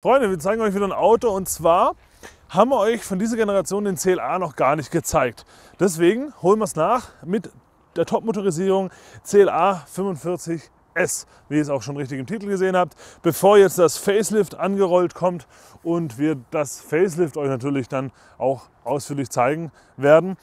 Freunde, wir zeigen euch wieder ein Auto und zwar haben wir euch von dieser Generation den CLA noch gar nicht gezeigt. Deswegen holen wir es nach mit der Top-Motorisierung CLA 45S, wie ihr es auch schon richtig im Titel gesehen habt, bevor jetzt das Facelift angerollt kommt und wir das Facelift euch natürlich dann auch ausführlich zeigen werden.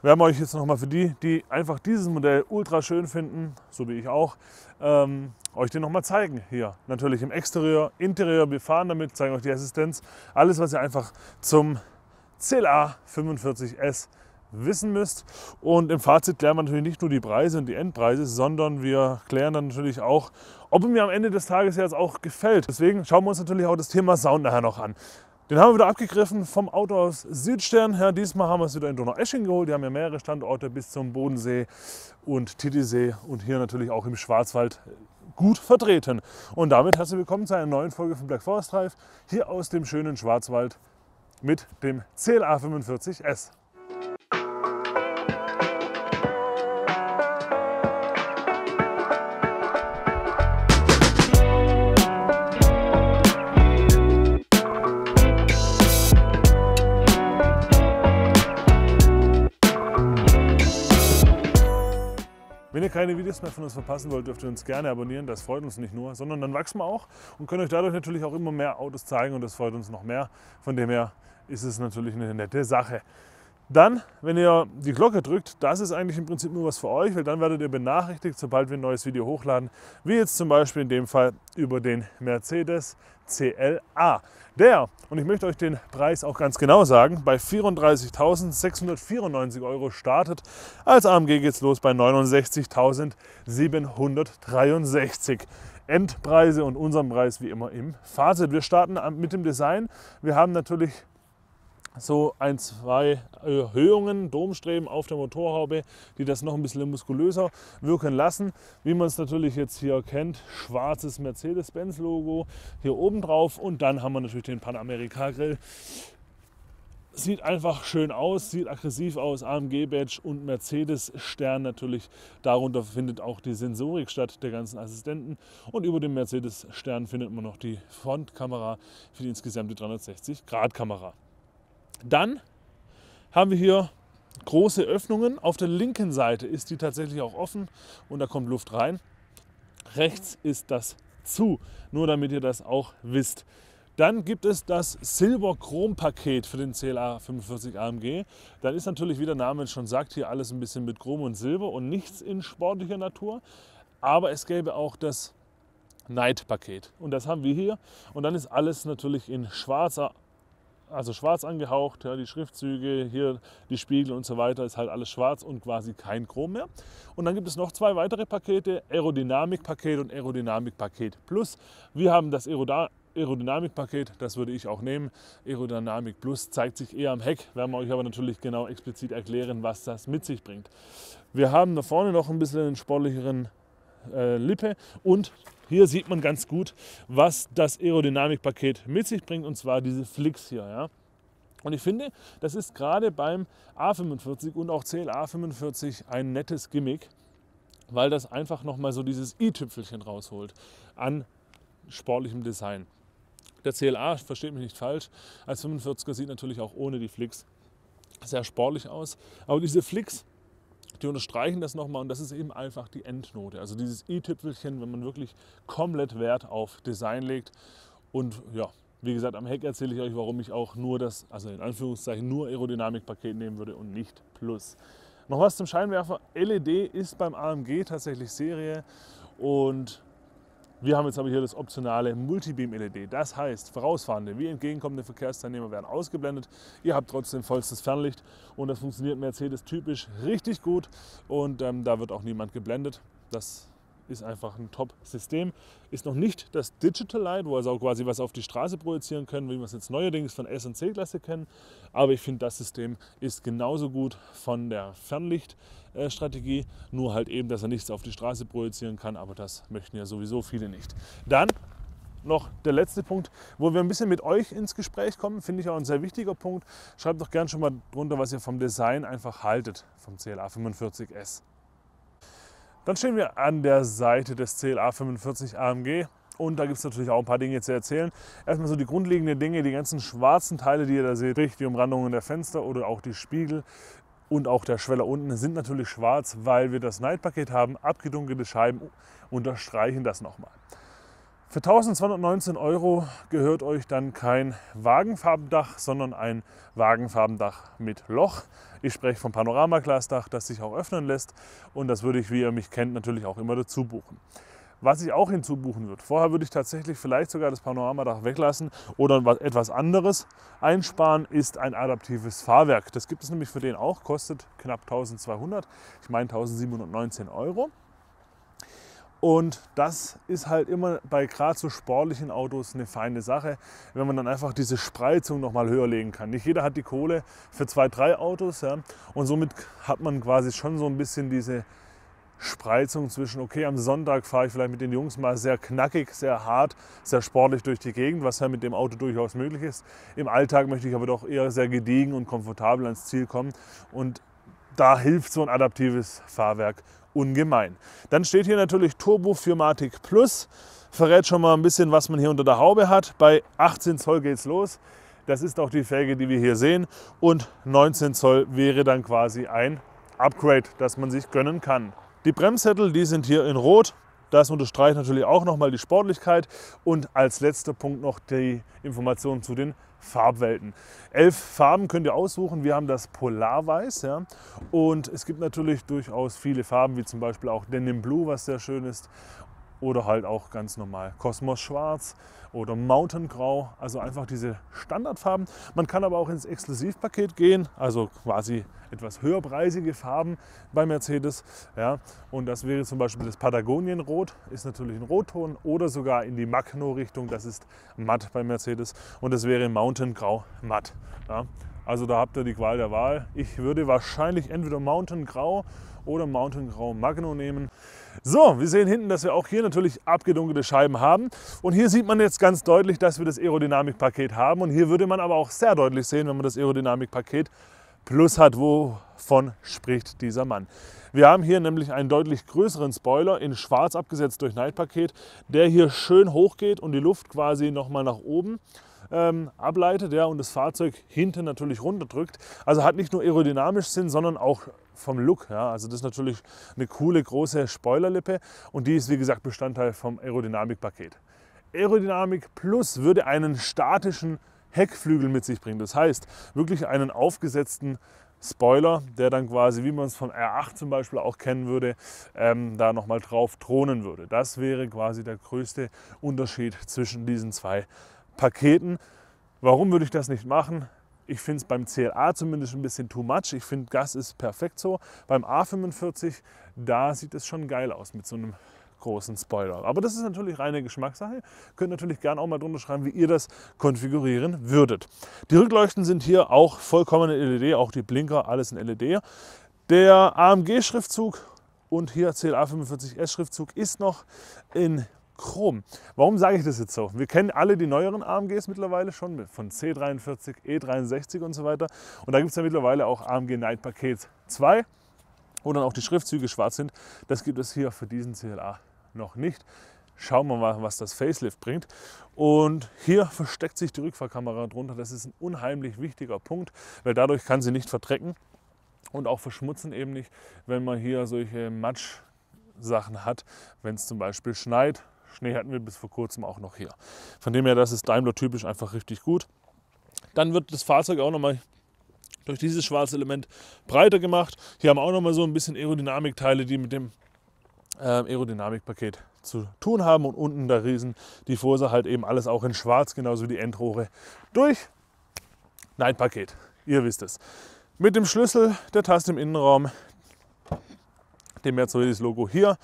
Wir haben euch jetzt nochmal für die, die einfach dieses Modell ultra schön finden, so wie ich auch, ähm, euch den nochmal zeigen. Hier natürlich im Exterieur, Interieur, wir fahren damit, zeigen euch die Assistenz. Alles, was ihr einfach zum CLA 45S wissen müsst. Und im Fazit klären wir natürlich nicht nur die Preise und die Endpreise, sondern wir klären dann natürlich auch, ob mir am Ende des Tages jetzt auch gefällt. Deswegen schauen wir uns natürlich auch das Thema Sound nachher noch an. Den haben wir wieder abgegriffen vom Auto aus Südstern. Ja, diesmal haben wir es wieder in Donaueschingen geholt. Die haben ja mehrere Standorte bis zum Bodensee und Titisee und hier natürlich auch im Schwarzwald gut vertreten. Und damit herzlich willkommen zu einer neuen Folge von Black Forest Drive hier aus dem schönen Schwarzwald mit dem CLA 45S. Keine Videos mehr von uns verpassen wollt, dürft ihr uns gerne abonnieren. Das freut uns nicht nur, sondern dann wachsen wir auch und können euch dadurch natürlich auch immer mehr Autos zeigen und das freut uns noch mehr. Von dem her ist es natürlich eine nette Sache. Dann, wenn ihr die Glocke drückt, das ist eigentlich im Prinzip nur was für euch, weil dann werdet ihr benachrichtigt, sobald wir ein neues Video hochladen, wie jetzt zum Beispiel in dem Fall über den Mercedes CLA. Der, und ich möchte euch den Preis auch ganz genau sagen, bei 34.694 Euro startet. Als AMG geht es los bei 69.763. Endpreise und unseren Preis wie immer im Fazit. Wir starten mit dem Design. Wir haben natürlich so ein, zwei Erhöhungen, Domstreben auf der Motorhaube, die das noch ein bisschen muskulöser wirken lassen. Wie man es natürlich jetzt hier kennt, schwarzes Mercedes-Benz-Logo hier oben drauf und dann haben wir natürlich den Panamerika-Grill. Sieht einfach schön aus, sieht aggressiv aus, AMG-Badge und Mercedes-Stern natürlich. Darunter findet auch die Sensorik statt der ganzen Assistenten. Und über dem Mercedes-Stern findet man noch die Frontkamera für die insgesamt 360-Grad-Kamera. Dann haben wir hier große Öffnungen. Auf der linken Seite ist die tatsächlich auch offen und da kommt Luft rein. Rechts ist das zu, nur damit ihr das auch wisst. Dann gibt es das Silber-Chrom-Paket für den CLA 45 AMG. Dann ist natürlich, wie der Name schon sagt, hier alles ein bisschen mit Chrom und Silber und nichts in sportlicher Natur. Aber es gäbe auch das Night-Paket und das haben wir hier. Und dann ist alles natürlich in schwarzer also schwarz angehaucht, ja, die Schriftzüge, hier die Spiegel und so weiter, ist halt alles schwarz und quasi kein Chrom mehr. Und dann gibt es noch zwei weitere Pakete, Aerodynamik-Paket und Aerodynamik-Paket Plus. Wir haben das Aerodynamik-Paket, das würde ich auch nehmen. Aerodynamik Plus zeigt sich eher am Heck, werden wir euch aber natürlich genau explizit erklären, was das mit sich bringt. Wir haben da vorne noch ein bisschen einen sportlicheren äh, Lippe und hier sieht man ganz gut, was das Aerodynamikpaket mit sich bringt, und zwar diese Flicks hier. Ja. Und ich finde, das ist gerade beim A45 und auch CLA45 ein nettes Gimmick, weil das einfach nochmal so dieses i-Tüpfelchen rausholt an sportlichem Design. Der CLA, versteht mich nicht falsch, als 45er sieht natürlich auch ohne die Flicks sehr sportlich aus. Aber diese Flicks die unterstreichen das nochmal und das ist eben einfach die Endnote. Also dieses i-Tüpfelchen, wenn man wirklich komplett Wert auf Design legt. Und ja, wie gesagt, am Heck erzähle ich euch, warum ich auch nur das, also in Anführungszeichen nur Aerodynamikpaket nehmen würde und nicht Plus. Noch was zum Scheinwerfer. LED ist beim AMG tatsächlich Serie und wir haben jetzt aber hier das optionale Multibeam-LED. Das heißt, vorausfahrende wie entgegenkommende Verkehrsteilnehmer werden ausgeblendet. Ihr habt trotzdem vollstes Fernlicht und das funktioniert Mercedes typisch richtig gut und ähm, da wird auch niemand geblendet. Das ist einfach ein Top-System. Ist noch nicht das Digital Light, wo also auch quasi was auf die Straße projizieren können, wie wir es jetzt neuerdings von S- und C-Klasse kennen. Aber ich finde, das System ist genauso gut von der Fernlichtstrategie, nur halt eben, dass er nichts auf die Straße projizieren kann. Aber das möchten ja sowieso viele nicht. Dann noch der letzte Punkt, wo wir ein bisschen mit euch ins Gespräch kommen, finde ich auch ein sehr wichtiger Punkt. Schreibt doch gerne schon mal drunter, was ihr vom Design einfach haltet, vom CLA 45S. Dann stehen wir an der Seite des CLA 45 AMG Und da gibt es natürlich auch ein paar Dinge zu erzählen. Erstmal so die grundlegenden Dinge, die ganzen schwarzen Teile, die ihr da seht, die Umrandungen der Fenster oder auch die Spiegel und auch der Schweller unten sind natürlich schwarz, weil wir das Night-Paket haben. Abgedunkelte Scheiben unterstreichen das nochmal. Für 1219 Euro gehört euch dann kein Wagenfarbendach, sondern ein Wagenfarbendach mit Loch. Ich spreche vom Panoramaglasdach, das sich auch öffnen lässt und das würde ich, wie ihr mich kennt, natürlich auch immer dazu buchen. Was ich auch hinzubuchen würde, vorher würde ich tatsächlich vielleicht sogar das Panoramadach weglassen oder etwas anderes einsparen, ist ein adaptives Fahrwerk. Das gibt es nämlich für den auch, kostet knapp 1200, ich meine 1719 Euro. Und das ist halt immer bei gerade so sportlichen Autos eine feine Sache, wenn man dann einfach diese Spreizung noch mal höher legen kann. Nicht jeder hat die Kohle für zwei, drei Autos ja, und somit hat man quasi schon so ein bisschen diese Spreizung zwischen, okay, am Sonntag fahre ich vielleicht mit den Jungs mal sehr knackig, sehr hart, sehr sportlich durch die Gegend, was ja mit dem Auto durchaus möglich ist. Im Alltag möchte ich aber doch eher sehr gediegen und komfortabel ans Ziel kommen und da hilft so ein adaptives Fahrwerk ungemein. Dann steht hier natürlich Turbo Firmatic Plus. Verrät schon mal ein bisschen, was man hier unter der Haube hat. Bei 18 Zoll geht es los. Das ist auch die Felge, die wir hier sehen. Und 19 Zoll wäre dann quasi ein Upgrade, das man sich gönnen kann. Die Bremssättel, die sind hier in Rot. Das unterstreicht natürlich auch nochmal die Sportlichkeit. Und als letzter Punkt noch die Informationen zu den Farbwelten. Elf Farben könnt ihr aussuchen. Wir haben das Polarweiß. Ja. Und es gibt natürlich durchaus viele Farben, wie zum Beispiel auch Denim Blue, was sehr schön ist. Oder halt auch ganz normal Kosmos Schwarz oder Mountain Grau. Also einfach diese Standardfarben. Man kann aber auch ins Exklusivpaket gehen, also quasi etwas höherpreisige Farben bei Mercedes. Ja. Und das wäre zum Beispiel das Patagonienrot, ist natürlich ein Rotton oder sogar in die Magno-Richtung, das ist matt bei Mercedes. Und das wäre Mountain Grau matt. Ja. Also da habt ihr die Qual der Wahl. Ich würde wahrscheinlich entweder Mountain Grau oder Mountain Grau Magno nehmen. So, wir sehen hinten, dass wir auch hier natürlich abgedunkelte Scheiben haben. Und hier sieht man jetzt ganz deutlich, dass wir das Aerodynamikpaket haben. Und hier würde man aber auch sehr deutlich sehen, wenn man das Aerodynamikpaket Plus hat, wovon spricht dieser Mann. Wir haben hier nämlich einen deutlich größeren Spoiler in schwarz abgesetzt durch Night-Paket, der hier schön hoch geht und die Luft quasi nochmal nach oben ähm, ableitet ja, und das Fahrzeug hinten natürlich runterdrückt. Also hat nicht nur aerodynamisch Sinn, sondern auch vom Look. Ja. Also das ist natürlich eine coole große Spoilerlippe und die ist wie gesagt Bestandteil vom Aerodynamikpaket. Aerodynamik Plus würde einen statischen Heckflügel mit sich bringen. Das heißt wirklich einen aufgesetzten Spoiler, der dann quasi, wie man es vom R8 zum Beispiel auch kennen würde, ähm, da nochmal drauf thronen würde. Das wäre quasi der größte Unterschied zwischen diesen zwei Paketen. Warum würde ich das nicht machen? Ich finde es beim CLA zumindest ein bisschen too much. Ich finde, Gas ist perfekt so. Beim A45, da sieht es schon geil aus mit so einem großen Spoiler. Aber das ist natürlich reine Geschmackssache. Könnt natürlich gerne auch mal drunter schreiben, wie ihr das konfigurieren würdet. Die Rückleuchten sind hier auch vollkommen in LED, auch die Blinker, alles in LED. Der AMG-Schriftzug und hier CLA 45S Schriftzug ist noch in Chrom. Warum sage ich das jetzt so? Wir kennen alle die neueren AMGs mittlerweile schon, von C43, E63 und so weiter. Und da gibt es ja mittlerweile auch AMG Night Paket 2, wo dann auch die Schriftzüge schwarz sind. Das gibt es hier für diesen CLA noch nicht. Schauen wir mal, was das Facelift bringt. Und hier versteckt sich die Rückfahrkamera drunter. Das ist ein unheimlich wichtiger Punkt, weil dadurch kann sie nicht verdrecken und auch verschmutzen eben nicht, wenn man hier solche Matschsachen hat, wenn es zum Beispiel schneit Schnee hatten wir bis vor kurzem auch noch hier. Von dem her, das ist Daimler-typisch einfach richtig gut. Dann wird das Fahrzeug auch nochmal durch dieses schwarze Element breiter gemacht. Hier haben wir auch nochmal so ein bisschen Aerodynamikteile, die mit dem äh, Aerodynamikpaket zu tun haben. Und unten der Riesen, die Forsa halt eben alles auch in schwarz, genauso wie die Endrohre durch. Nein, Paket, ihr wisst es. Mit dem Schlüssel der Taste im Innenraum, dem Mercedes-Logo hier,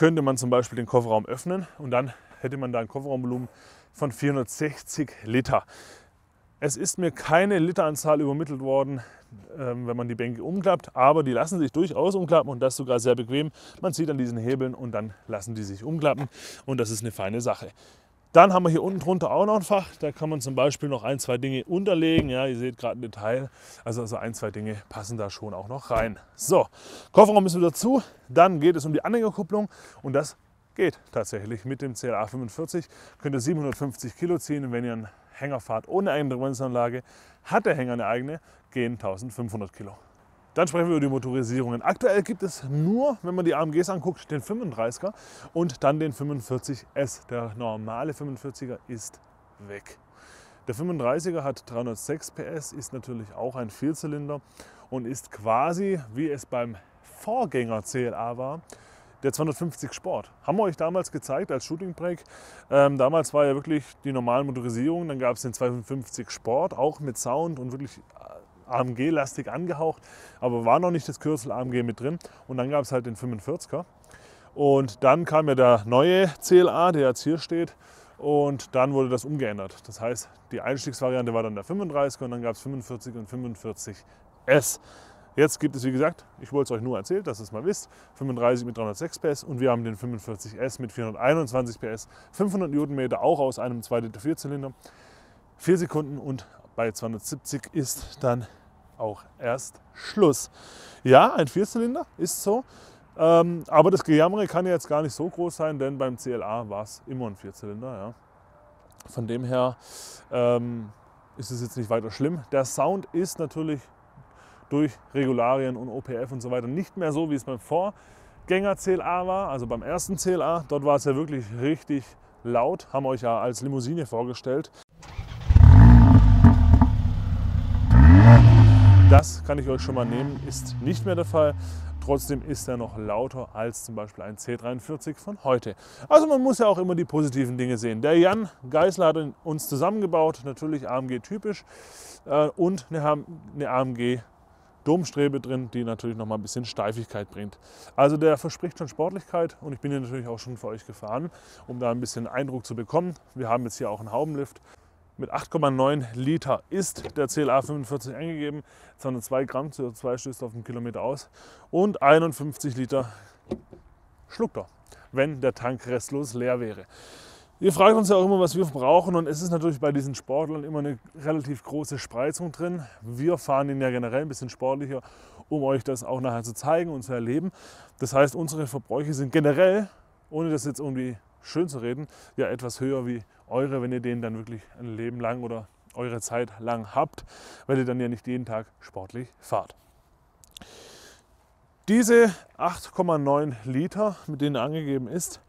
könnte man zum Beispiel den Kofferraum öffnen und dann hätte man da ein Kofferraumvolumen von 460 Liter. Es ist mir keine Literanzahl übermittelt worden, ähm, wenn man die Bänke umklappt, aber die lassen sich durchaus umklappen und das sogar sehr bequem. Man zieht an diesen Hebeln und dann lassen die sich umklappen und das ist eine feine Sache. Dann haben wir hier unten drunter auch noch ein Fach. Da kann man zum Beispiel noch ein, zwei Dinge unterlegen. Ja, ihr seht gerade ein Detail. Also, also ein, zwei Dinge passen da schon auch noch rein. So, Kofferraum müssen wir dazu. Dann geht es um die Anhängerkupplung und das geht tatsächlich mit dem CLA 45. Könnt ihr 750 Kilo ziehen, wenn ihr einen Hänger fahrt ohne eigene Bremsanlage. Hat der Hänger eine eigene, gehen 1500 Kilo. Dann sprechen wir über die Motorisierungen. Aktuell gibt es nur, wenn man die AMGs anguckt, den 35er und dann den 45S. Der normale 45er ist weg. Der 35er hat 306 PS, ist natürlich auch ein Vierzylinder und ist quasi, wie es beim Vorgänger CLA war, der 250 Sport. Haben wir euch damals gezeigt als Shooting Break. Ähm, damals war ja wirklich die normale Motorisierung. Dann gab es den 250 Sport, auch mit Sound und wirklich äh, AMG-lastig angehaucht. Aber war noch nicht das Kürzel AMG mit drin. Und dann gab es halt den 45er. Und dann kam ja der neue CLA, der jetzt hier steht. Und dann wurde das umgeändert. Das heißt, die Einstiegsvariante war dann der 35er und dann gab es 45 und 45S. Jetzt gibt es, wie gesagt, ich wollte es euch nur erzählen, dass ihr es mal wisst, 35 mit 306 PS und wir haben den 45S mit 421 PS, 500 Newtonmeter, auch aus einem 2 Liter Vierzylinder, 4 Sekunden und bei 270 ist dann auch erst Schluss. Ja, ein Vierzylinder ist so, ähm, aber das Gejammer kann ja jetzt gar nicht so groß sein, denn beim CLA war es immer ein Vierzylinder. Ja. Von dem her ähm, ist es jetzt nicht weiter schlimm. Der Sound ist natürlich durch Regularien und OPF und so weiter nicht mehr so, wie es beim Vorgänger CLA war, also beim ersten CLA. Dort war es ja wirklich richtig laut, haben euch ja als Limousine vorgestellt. Das kann ich euch schon mal nehmen, ist nicht mehr der Fall. Trotzdem ist er noch lauter als zum Beispiel ein C43 von heute. Also man muss ja auch immer die positiven Dinge sehen. Der Jan Geisler hat uns zusammengebaut, natürlich AMG typisch äh, und eine AMG Domstrebe drin, die natürlich noch mal ein bisschen Steifigkeit bringt. Also der verspricht schon Sportlichkeit und ich bin hier natürlich auch schon für euch gefahren, um da ein bisschen Eindruck zu bekommen. Wir haben jetzt hier auch einen Haubenlift. Mit 8,9 Liter ist der CLA 45 eingegeben, 202 Gramm CO2 stößt auf den Kilometer aus und 51 Liter schluckt er, wenn der Tank restlos leer wäre. Ihr fragt uns ja auch immer, was wir brauchen und es ist natürlich bei diesen Sportlern immer eine relativ große Spreizung drin. Wir fahren ihn ja generell ein bisschen sportlicher, um euch das auch nachher zu zeigen und zu erleben. Das heißt, unsere Verbräuche sind generell, ohne das jetzt irgendwie schön zu reden, ja etwas höher wie eure, wenn ihr den dann wirklich ein Leben lang oder eure Zeit lang habt, weil ihr dann ja nicht jeden Tag sportlich fahrt. Diese 8,9 Liter, mit denen angegeben ist,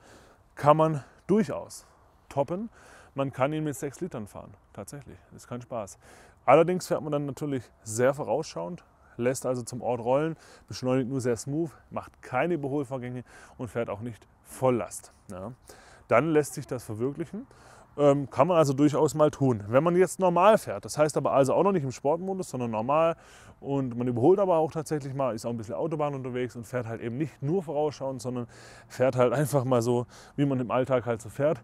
kann man durchaus toppen. Man kann ihn mit 6 Litern fahren, tatsächlich. Das ist kein Spaß. Allerdings fährt man dann natürlich sehr vorausschauend, lässt also zum Ort rollen, beschleunigt nur sehr smooth, macht keine Überholvorgänge und fährt auch nicht Volllast. Ja. Dann lässt sich das verwirklichen. Ähm, kann man also durchaus mal tun. Wenn man jetzt normal fährt, das heißt aber also auch noch nicht im Sportmodus, sondern normal und man überholt aber auch tatsächlich mal, ist auch ein bisschen Autobahn unterwegs und fährt halt eben nicht nur vorausschauend, sondern fährt halt einfach mal so, wie man im Alltag halt so fährt,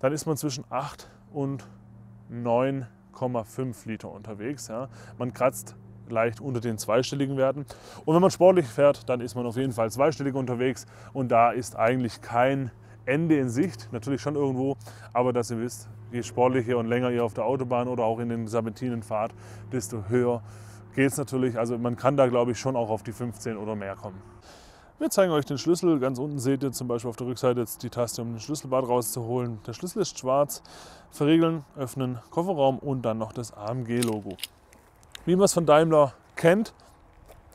dann ist man zwischen 8 und 9,5 Liter unterwegs. Ja. Man kratzt leicht unter den zweistelligen Werten. Und wenn man sportlich fährt, dann ist man auf jeden Fall zweistellig unterwegs und da ist eigentlich kein Ende in Sicht, natürlich schon irgendwo, aber dass ihr wisst, je sportlicher und länger ihr auf der Autobahn oder auch in den Serpentinen fahrt, desto höher geht es natürlich. Also man kann da glaube ich schon auch auf die 15 oder mehr kommen. Wir zeigen euch den Schlüssel. Ganz unten seht ihr zum Beispiel auf der Rückseite jetzt die Taste, um den Schlüsselbad rauszuholen. Der Schlüssel ist schwarz. Verriegeln, öffnen, Kofferraum und dann noch das AMG-Logo. Wie man es von Daimler kennt,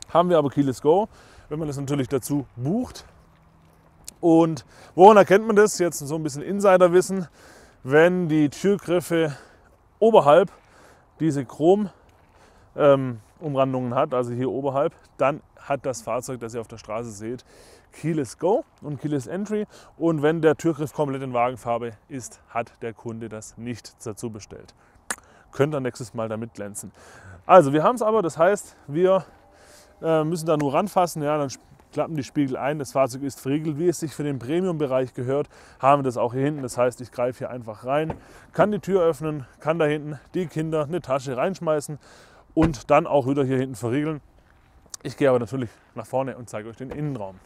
haben wir aber Keyless Go. Wenn man das natürlich dazu bucht. Und woran erkennt man das? Jetzt so ein bisschen Insiderwissen. Wenn die Türgriffe oberhalb diese Chrom ähm, hat, also hier oberhalb, dann hat das Fahrzeug, das ihr auf der Straße seht, Keyless Go und Keyless Entry. Und wenn der Türgriff komplett in Wagenfarbe ist, hat der Kunde das nicht dazu bestellt. Könnt ihr nächstes Mal damit glänzen. Also wir haben es aber, das heißt, wir äh, müssen da nur ranfassen, ja, dann klappen die Spiegel ein, das Fahrzeug ist verriegelt, wie es sich für den Premium-Bereich gehört, haben wir das auch hier hinten. Das heißt, ich greife hier einfach rein, kann die Tür öffnen, kann da hinten die Kinder eine Tasche reinschmeißen und dann auch wieder hier hinten verriegeln. Ich gehe aber natürlich nach vorne und zeige euch den Innenraum.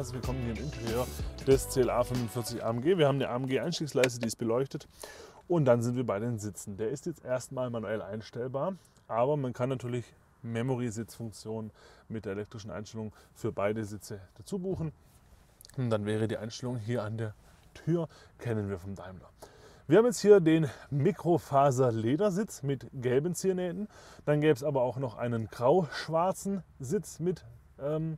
Herzlich willkommen hier im Interieur des CLA 45 AMG. Wir haben eine AMG Einstiegsleiste, die ist beleuchtet und dann sind wir bei den Sitzen. Der ist jetzt erstmal manuell einstellbar, aber man kann natürlich Memory-Sitzfunktion mit der elektrischen Einstellung für beide Sitze dazu buchen. Und dann wäre die Einstellung hier an der Tür, kennen wir vom Daimler. Wir haben jetzt hier den Mikrofaser-Ledersitz mit gelben Ziernähten. Dann gäbe es aber auch noch einen grau-schwarzen Sitz mit ähm,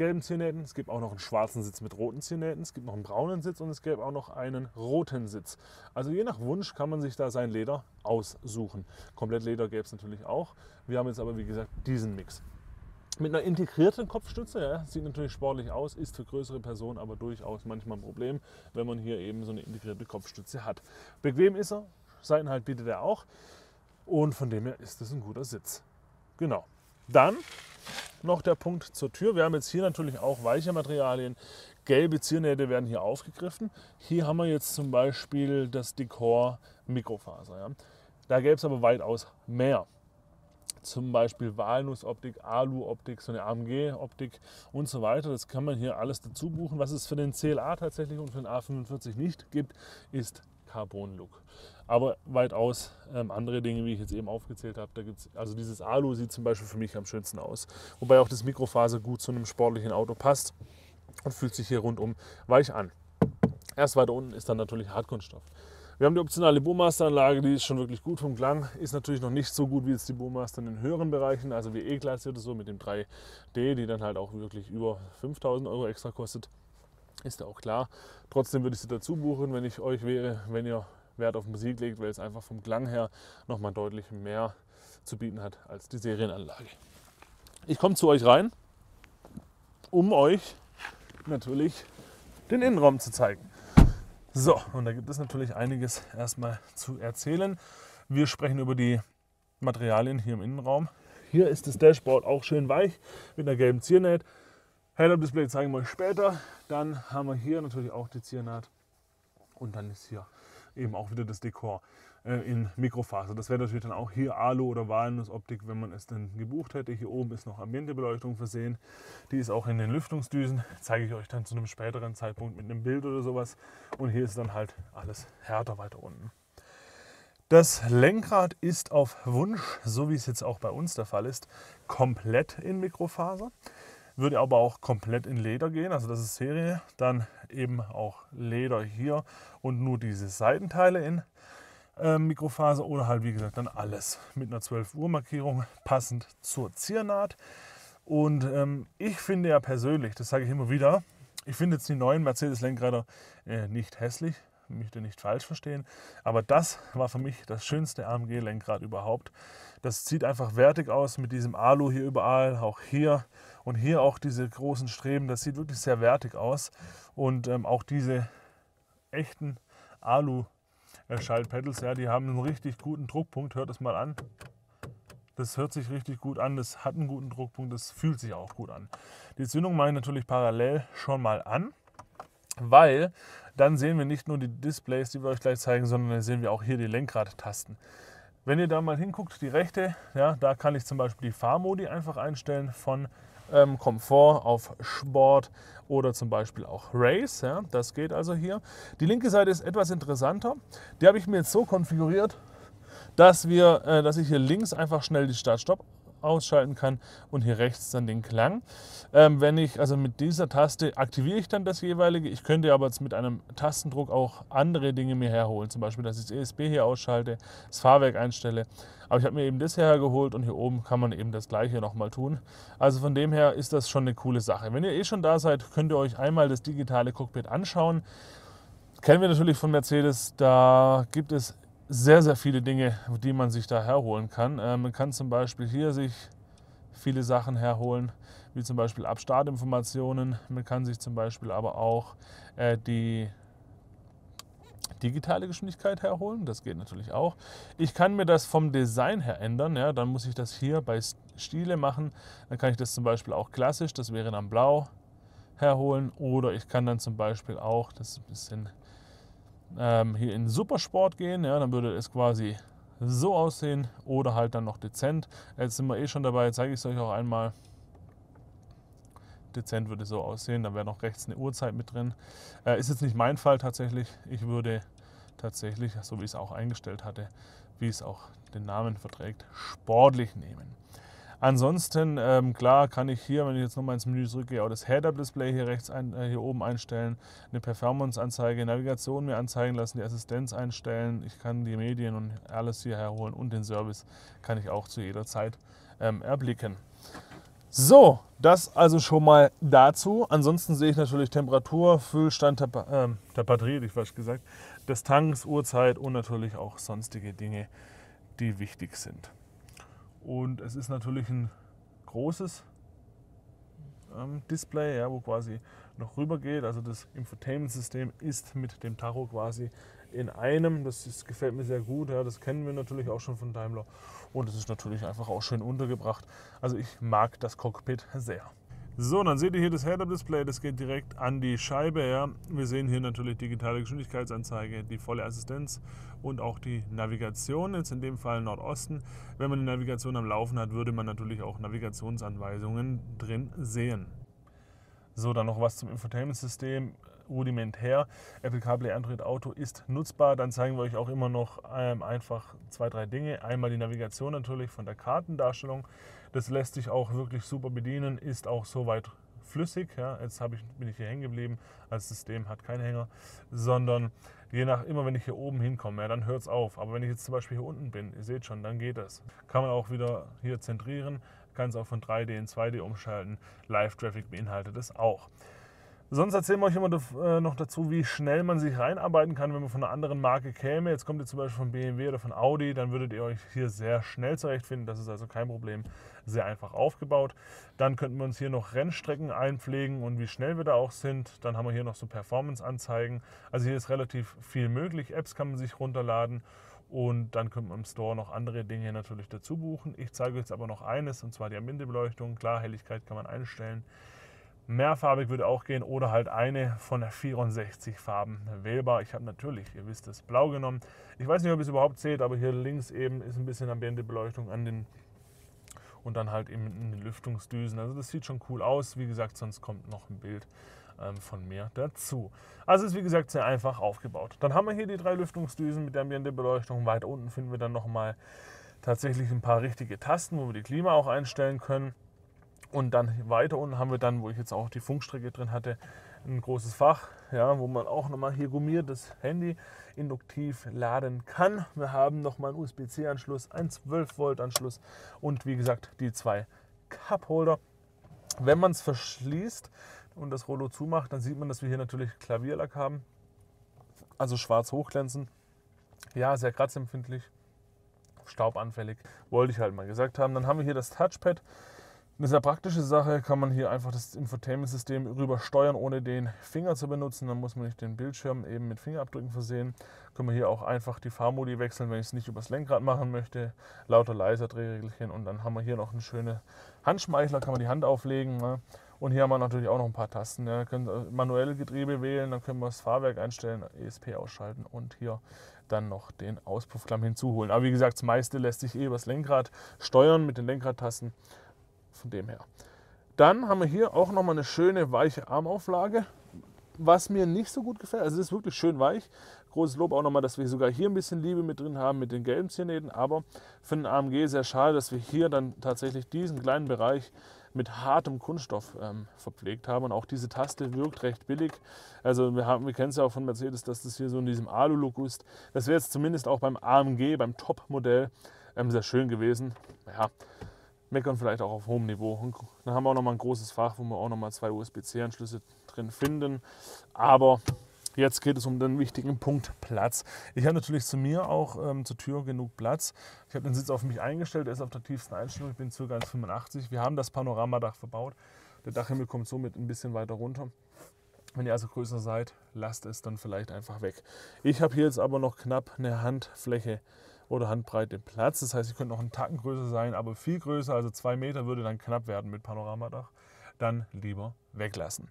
gelben Ziernähten. Es gibt auch noch einen schwarzen Sitz mit roten Ziernähten. Es gibt noch einen braunen Sitz und es gäbe auch noch einen roten Sitz. Also je nach Wunsch kann man sich da sein Leder aussuchen. Komplett Leder gäbe es natürlich auch. Wir haben jetzt aber wie gesagt diesen Mix. Mit einer integrierten Kopfstütze, ja, sieht natürlich sportlich aus, ist für größere Personen aber durchaus manchmal ein Problem, wenn man hier eben so eine integrierte Kopfstütze hat. Bequem ist er, Seitenhalt bietet er auch und von dem her ist das ein guter Sitz. Genau. Dann noch der Punkt zur Tür. Wir haben jetzt hier natürlich auch weiche Materialien. Gelbe Ziernähte werden hier aufgegriffen. Hier haben wir jetzt zum Beispiel das Dekor Mikrofaser. Ja. Da gäbe es aber weitaus mehr zum Beispiel Walnussoptik, Alu-Optik, so eine AMG-Optik und so weiter. Das kann man hier alles dazu buchen. Was es für den CLA tatsächlich und für den A45 nicht gibt, ist Carbon-Look. Aber weitaus ähm, andere Dinge, wie ich jetzt eben aufgezählt habe. Da gibt's, also dieses Alu sieht zum Beispiel für mich am schönsten aus. Wobei auch das Mikrofaser gut zu einem sportlichen Auto passt und fühlt sich hier rundum weich an. Erst weiter unten ist dann natürlich Hartkunststoff. Wir haben die optionale Bohrmaster-Anlage, die ist schon wirklich gut vom Klang. Ist natürlich noch nicht so gut wie jetzt die Bohrmaster in den höheren Bereichen, also wie E-Klasse oder so mit dem 3D, die dann halt auch wirklich über 5000 Euro extra kostet. Ist ja auch klar. Trotzdem würde ich sie dazu buchen, wenn ich euch wäre, wenn ihr Wert auf Musik legt, weil es einfach vom Klang her nochmal deutlich mehr zu bieten hat als die Serienanlage. Ich komme zu euch rein, um euch natürlich den Innenraum zu zeigen. So, und da gibt es natürlich einiges erstmal zu erzählen. Wir sprechen über die Materialien hier im Innenraum. Hier ist das Dashboard auch schön weich mit einer gelben Ziernaht. Head-Up-Display zeigen wir euch später. Dann haben wir hier natürlich auch die Ziernaht. Und dann ist hier eben auch wieder das Dekor äh, in Mikrofaser. Das wäre natürlich dann auch hier Alu- oder Walnussoptik, wenn man es denn gebucht hätte. Hier oben ist noch Ambientebeleuchtung versehen. Die ist auch in den Lüftungsdüsen. Zeige ich euch dann zu einem späteren Zeitpunkt mit einem Bild oder sowas. Und hier ist dann halt alles härter weiter unten. Das Lenkrad ist auf Wunsch, so wie es jetzt auch bei uns der Fall ist, komplett in Mikrofaser. Würde aber auch komplett in Leder gehen, also das ist Serie. Dann eben auch Leder hier und nur diese Seitenteile in äh, Mikrofaser oder halt wie gesagt dann alles mit einer 12 Uhr Markierung passend zur Ziernaht. Und ähm, ich finde ja persönlich, das sage ich immer wieder, ich finde jetzt die neuen Mercedes-Lenkräder äh, nicht hässlich, möchte nicht falsch verstehen, aber das war für mich das schönste AMG-Lenkrad überhaupt. Das sieht einfach wertig aus mit diesem Alu hier überall, auch hier und hier auch diese großen Streben. Das sieht wirklich sehr wertig aus und ähm, auch diese echten Alu äh, Schaltpedals, ja, die haben einen richtig guten Druckpunkt. Hört es mal an. Das hört sich richtig gut an, das hat einen guten Druckpunkt, das fühlt sich auch gut an. Die Zündung mache ich natürlich parallel schon mal an, weil dann sehen wir nicht nur die Displays, die wir euch gleich zeigen, sondern dann sehen wir auch hier die Lenkradtasten. Wenn ihr da mal hinguckt, die rechte, ja, da kann ich zum Beispiel die Fahrmodi einfach einstellen von ähm, Komfort auf Sport oder zum Beispiel auch Race. Ja, das geht also hier. Die linke Seite ist etwas interessanter. Die habe ich mir jetzt so konfiguriert, dass, wir, äh, dass ich hier links einfach schnell die Start-Stopp ausschalten kann und hier rechts dann den Klang. Ähm, wenn ich also mit dieser Taste aktiviere ich dann das jeweilige. Ich könnte aber jetzt mit einem Tastendruck auch andere Dinge mir herholen. Zum Beispiel, dass ich das ESP hier ausschalte, das Fahrwerk einstelle. Aber ich habe mir eben das hergeholt und hier oben kann man eben das gleiche nochmal tun. Also von dem her ist das schon eine coole Sache. Wenn ihr eh schon da seid, könnt ihr euch einmal das digitale Cockpit anschauen. Kennen wir natürlich von Mercedes, da gibt es sehr, sehr viele Dinge, die man sich da herholen kann. Äh, man kann zum Beispiel hier sich viele Sachen herholen, wie zum Beispiel Abstartinformationen. Man kann sich zum Beispiel aber auch äh, die digitale Geschwindigkeit herholen. Das geht natürlich auch. Ich kann mir das vom Design her ändern. Ja, dann muss ich das hier bei Stile machen. Dann kann ich das zum Beispiel auch klassisch, das wäre dann blau, herholen. Oder ich kann dann zum Beispiel auch, das ist ein bisschen ähm, hier in Supersport gehen, ja, dann würde es quasi so aussehen oder halt dann noch dezent. Jetzt sind wir eh schon dabei, zeige ich es euch auch einmal. dezent würde so aussehen. Da wäre noch rechts eine Uhrzeit mit drin. Äh, ist jetzt nicht mein Fall tatsächlich. Ich würde tatsächlich, so wie ich es auch eingestellt hatte, wie es auch den Namen verträgt, sportlich nehmen. Ansonsten, ähm, klar, kann ich hier, wenn ich jetzt nochmal ins Menü zurückgehe, auch das Head-Up-Display hier rechts ein, äh, hier oben einstellen, eine Performance-Anzeige, Navigation mir anzeigen lassen, die Assistenz einstellen. Ich kann die Medien und alles hier herholen und den Service kann ich auch zu jeder Zeit ähm, erblicken. So, das also schon mal dazu. Ansonsten sehe ich natürlich Temperatur, Füllstand der, äh, der Batterie, ich fast gesagt, des Tanks, Uhrzeit und natürlich auch sonstige Dinge, die wichtig sind. Und es ist natürlich ein großes ähm, Display, ja, wo quasi noch rüber geht. Also das Infotainment-System ist mit dem Tacho quasi in einem. Das ist, gefällt mir sehr gut. Ja, das kennen wir natürlich auch schon von Daimler. Und es ist natürlich einfach auch schön untergebracht. Also ich mag das Cockpit sehr. So, dann seht ihr hier das Head-Up-Display, das geht direkt an die Scheibe. Ja. Wir sehen hier natürlich digitale Geschwindigkeitsanzeige, die volle Assistenz und auch die Navigation, jetzt in dem Fall Nordosten. Wenn man die Navigation am Laufen hat, würde man natürlich auch Navigationsanweisungen drin sehen. So, dann noch was zum Infotainment-System rudimentär. Apple CarPlay Android Auto ist nutzbar. Dann zeigen wir euch auch immer noch ähm, einfach zwei, drei Dinge. Einmal die Navigation natürlich von der Kartendarstellung. Das lässt sich auch wirklich super bedienen, ist auch soweit flüssig. Ja. Jetzt ich, bin ich hier hängen geblieben. Das System hat keinen Hänger, sondern je nach, immer wenn ich hier oben hinkomme, ja, dann hört es auf. Aber wenn ich jetzt zum Beispiel hier unten bin, ihr seht schon, dann geht das. Kann man auch wieder hier zentrieren, kann es auch von 3D in 2D umschalten. Live-Traffic beinhaltet es auch. Sonst erzählen wir euch immer äh, noch dazu, wie schnell man sich reinarbeiten kann, wenn man von einer anderen Marke käme. Jetzt kommt ihr zum Beispiel von BMW oder von Audi, dann würdet ihr euch hier sehr schnell zurechtfinden. Das ist also kein Problem, sehr einfach aufgebaut. Dann könnten wir uns hier noch Rennstrecken einpflegen und wie schnell wir da auch sind. Dann haben wir hier noch so Performance-Anzeigen. Also hier ist relativ viel möglich. Apps kann man sich runterladen. Und dann könnte man im Store noch andere Dinge natürlich dazu buchen. Ich zeige euch jetzt aber noch eines, und zwar die Ambindebeleuchtung. Klar, Helligkeit kann man einstellen. Mehrfarbig würde auch gehen oder halt eine von 64 Farben wählbar. Ich habe natürlich, ihr wisst es, blau genommen. Ich weiß nicht, ob es überhaupt zählt, aber hier links eben ist ein bisschen Ambiente-Beleuchtung an den und dann halt eben in den Lüftungsdüsen. Also das sieht schon cool aus. Wie gesagt, sonst kommt noch ein Bild ähm, von mir dazu. Also ist wie gesagt sehr einfach aufgebaut. Dann haben wir hier die drei Lüftungsdüsen mit der Ambiente-Beleuchtung. Weit unten finden wir dann nochmal tatsächlich ein paar richtige Tasten, wo wir die Klima auch einstellen können. Und dann weiter unten haben wir dann, wo ich jetzt auch die Funkstrecke drin hatte, ein großes Fach, ja, wo man auch nochmal hier gummiertes Handy induktiv laden kann. Wir haben nochmal einen USB-C-Anschluss, einen 12-Volt-Anschluss und wie gesagt die zwei Cup-Holder. Wenn man es verschließt und das Rollo zumacht, dann sieht man, dass wir hier natürlich Klavierlack haben, also schwarz hochglänzend. Ja, sehr kratzempfindlich, staubanfällig, wollte ich halt mal gesagt haben. Dann haben wir hier das Touchpad eine sehr praktische Sache, kann man hier einfach das Infotainment-System rüber steuern, ohne den Finger zu benutzen. Dann muss man nicht den Bildschirm eben mit Fingerabdrücken versehen. Können wir hier auch einfach die Fahrmodi wechseln, wenn ich es nicht übers Lenkrad machen möchte. Lauter, leiser Drehregelchen und dann haben wir hier noch eine schöne Handschmeichler, kann man die Hand auflegen. Ne? Und hier haben wir natürlich auch noch ein paar Tasten. Ja. können äh, manuelle Getriebe wählen, dann können wir das Fahrwerk einstellen, ESP ausschalten und hier dann noch den Auspuffklamm hinzuholen. Aber wie gesagt, das meiste lässt sich eh übers Lenkrad steuern mit den Lenkradtasten von dem her. Dann haben wir hier auch nochmal eine schöne weiche Armauflage, was mir nicht so gut gefällt. Also es ist wirklich schön weich. Großes Lob auch nochmal, dass wir sogar hier ein bisschen Liebe mit drin haben mit den gelben Ziernähten. Aber für den AMG sehr schade, dass wir hier dann tatsächlich diesen kleinen Bereich mit hartem Kunststoff ähm, verpflegt haben. Und auch diese Taste wirkt recht billig. Also wir, wir kennen es ja auch von Mercedes, dass das hier so in diesem Alu-Look ist. Das wäre jetzt zumindest auch beim AMG, beim Top-Modell, ähm, sehr schön gewesen. Ja, meckern vielleicht auch auf hohem Niveau. Und dann haben wir auch noch mal ein großes Fach, wo wir auch noch mal zwei USB-C-Anschlüsse drin finden. Aber jetzt geht es um den wichtigen Punkt Platz. Ich habe natürlich zu mir auch ähm, zur Tür genug Platz. Ich habe den Sitz auf mich eingestellt, der ist auf der tiefsten Einstellung, ich bin ca. 1,85. Wir haben das Panoramadach verbaut. Der Dachhimmel kommt somit ein bisschen weiter runter. Wenn ihr also größer seid, lasst es dann vielleicht einfach weg. Ich habe hier jetzt aber noch knapp eine Handfläche oder Handbreite Platz. Das heißt, ich könnte noch einen Tacken größer sein, aber viel größer, also zwei Meter würde dann knapp werden mit Panoramadach. Dann lieber weglassen.